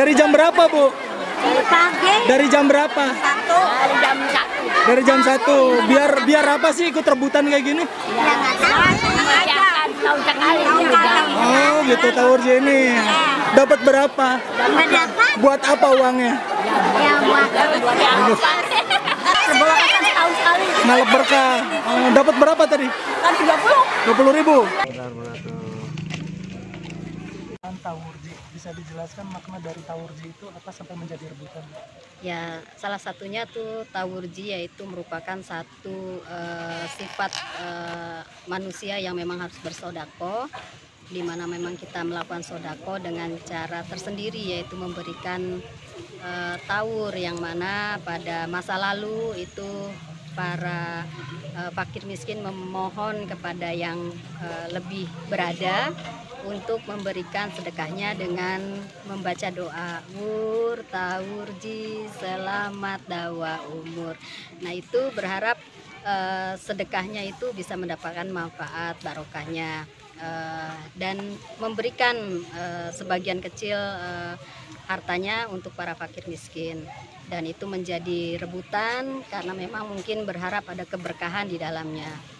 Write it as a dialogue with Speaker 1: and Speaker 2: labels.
Speaker 1: Dari jam berapa, Bu?
Speaker 2: Dari pagi
Speaker 1: Dari jam berapa?
Speaker 2: satu dari jam satu.
Speaker 1: Dari jam 1. Biar biar apa sih ikut rebutan kayak gini?
Speaker 2: Ya nggak tahu sekali.
Speaker 1: Oh, gitu Taurji ini. Dapat berapa?
Speaker 2: Berapa?
Speaker 1: Buat apa uangnya?
Speaker 2: Ya buat
Speaker 1: berkah. Oh, dapat berapa tadi?
Speaker 2: Kan 30.
Speaker 1: 20 ribu. Taurji, bisa dijelaskan makna dari Taurji itu apa sampai menjadi rebutan?
Speaker 3: Ya, salah satunya tuh tawurji yaitu merupakan satu eh, sifat eh, manusia yang memang harus bersodako, di mana memang kita melakukan sodako dengan cara tersendiri yaitu memberikan eh, tawur yang mana pada masa lalu itu para eh, fakir miskin memohon kepada yang eh, lebih berada untuk memberikan sedekahnya dengan membaca doa wur tawurji selamat dawa umur. Nah itu berharap eh, sedekahnya itu bisa mendapatkan manfaat barokahnya eh, dan memberikan eh, sebagian kecil eh, hartanya untuk para fakir miskin dan itu menjadi rebutan karena memang mungkin berharap ada keberkahan di dalamnya.